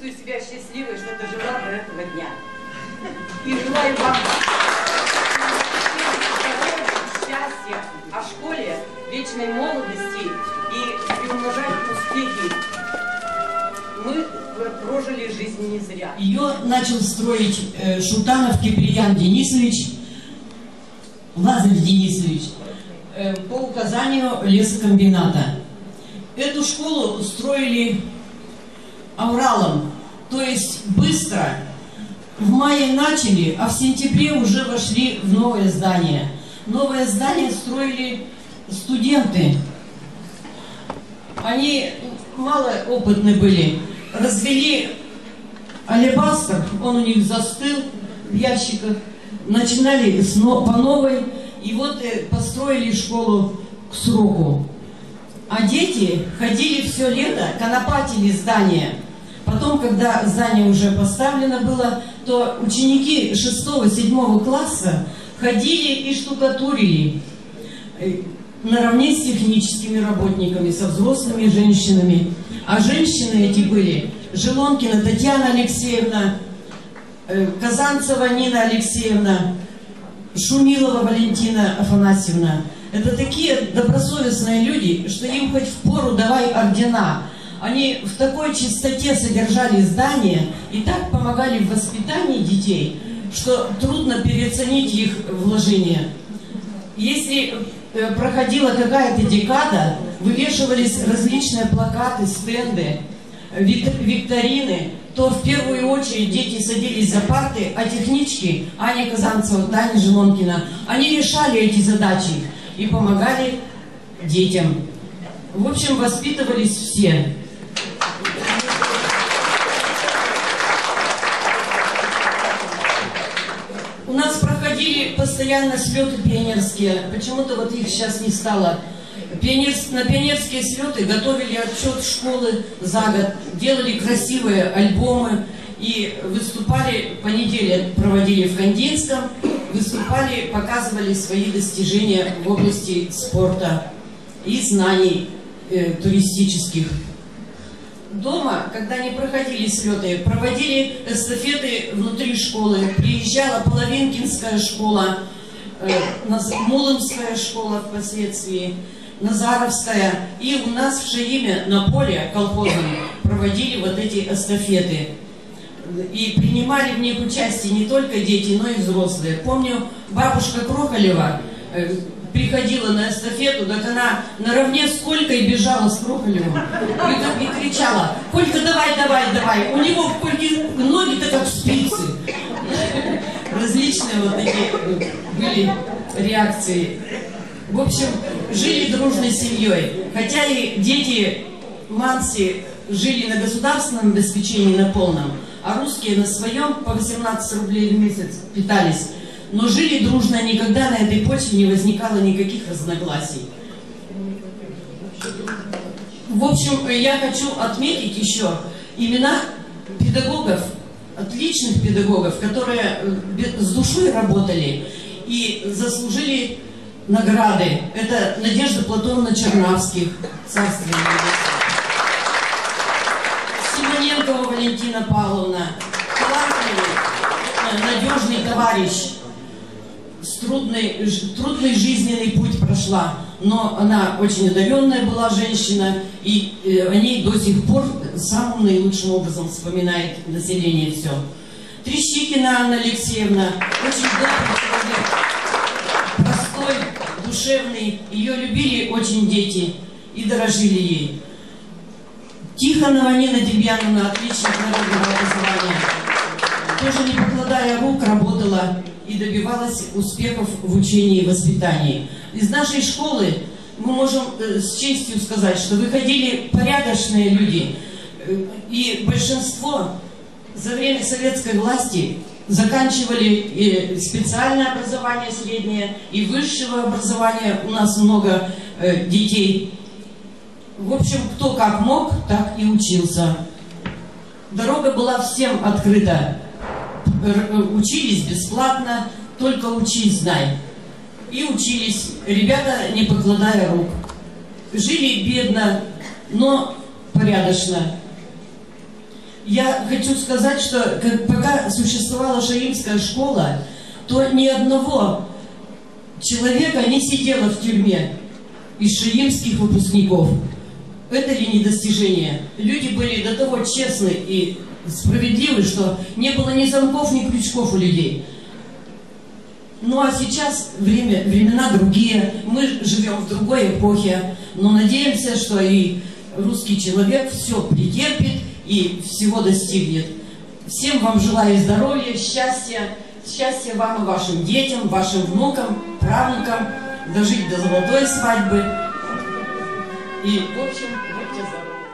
чувствую себя счастливой, что дожила до этого дня. И желаю вам счастья, о школе, вечной молодости и приумножать успехи. Мы прожили жизнь не зря. Ее начал строить э, Шутанов Киприян Денисович, Лазарь Денисович, э, по указанию лесокомбината. Эту школу строили Авралом, то есть быстро. В мае начали, а в сентябре уже вошли в новое здание. Новое здание строили студенты. Они мало опытны были. Развели алебастр, он у них застыл в ящиках. Начинали по новой. И вот э, построили школу к сроку. А дети ходили все лето, конопатили здание. Потом, когда здание уже поставлено было, то ученики 6-7 класса ходили и штукатурили э, наравне с техническими работниками, со взрослыми женщинами. А женщины эти были Желонкина Татьяна Алексеевна, э, Казанцева Нина Алексеевна, Шумилова Валентина Афанасьевна. Это такие добросовестные люди, что им хоть в пору давай ордена. Они в такой чистоте содержали здание и так помогали в воспитании детей, что трудно переоценить их вложения. Если э, проходила какая-то декада, вывешивались различные плакаты, стенды, викторины, то в первую очередь дети садились за парты, а технички Аня Казанцева, Таня Желонкина, они решали эти задачи и помогали детям. В общем, воспитывались все. У нас проходили постоянно слеты пионерские. Почему-то вот их сейчас не стало. Пионер... На пионерские слеты готовили отчет школы за год, делали красивые альбомы и выступали, по неделе проводили в Кандинском, выступали, показывали свои достижения в области спорта и знаний э, туристических дома, когда не проходили слеты, проводили эстафеты внутри школы. Приезжала Половинкинская школа, э, Мулымская школа впоследствии, Назаровская. И у нас в Шаиме на поле колхозном проводили вот эти эстафеты. И принимали в них участие не только дети, но и взрослые. Помню, бабушка Крохолева э, приходила на эстафету, так она наравне с Колькой бежала с Крохолевым и, и кричала, Колька, давай, давай, давай. У него в Кольке ноги-то как спицы. Различные вот такие были реакции. В общем, жили дружной семьей. Хотя и дети Манси жили на государственном обеспечении на полном, а русские на своем по 18 рублей в месяц питались но жили дружно, никогда на этой почве не возникало никаких разногласий. В общем, я хочу отметить еще имена педагогов, отличных педагогов, которые э, с душой работали и заслужили награды. Это Надежда Платоновна Чернавских, царствие Симоненкова Валентина Павловна, талантливый, э, надежный товарищ, трудный, трудный жизненный путь прошла, но она очень одаренная была женщина, и э, о ней до сих пор самым наилучшим образом вспоминает население все. Трещикина Анна Алексеевна, очень добрый человек, простой, душевный, ее любили очень дети и дорожили ей. Тихонова Нина Демьяновна, отличник народного образования, тоже не покладая рук работала и добивалась успехов в учении и воспитании. Из нашей школы мы можем э, с честью сказать, что выходили порядочные люди, э, и большинство за время советской власти заканчивали и специальное образование среднее, и высшего образования у нас много э, детей. В общем, кто как мог, так и учился. Дорога была всем открыта учились бесплатно, только учись, знай. И учились, ребята, не покладая рук. Жили бедно, но порядочно. Я хочу сказать, что пока существовала Шаимская школа, то ни одного человека не сидело в тюрьме из шаимских выпускников. Это ли не достижение? Люди были до того честны и справедливы, что не было ни замков, ни крючков у людей. Ну а сейчас время, времена другие, мы живем в другой эпохе, но надеемся, что и русский человек все претерпит и всего достигнет. Всем вам желаю здоровья, счастья, счастья вам и вашим детям, вашим внукам, правнукам, дожить до золотой свадьбы. И, в общем, будьте здоровы.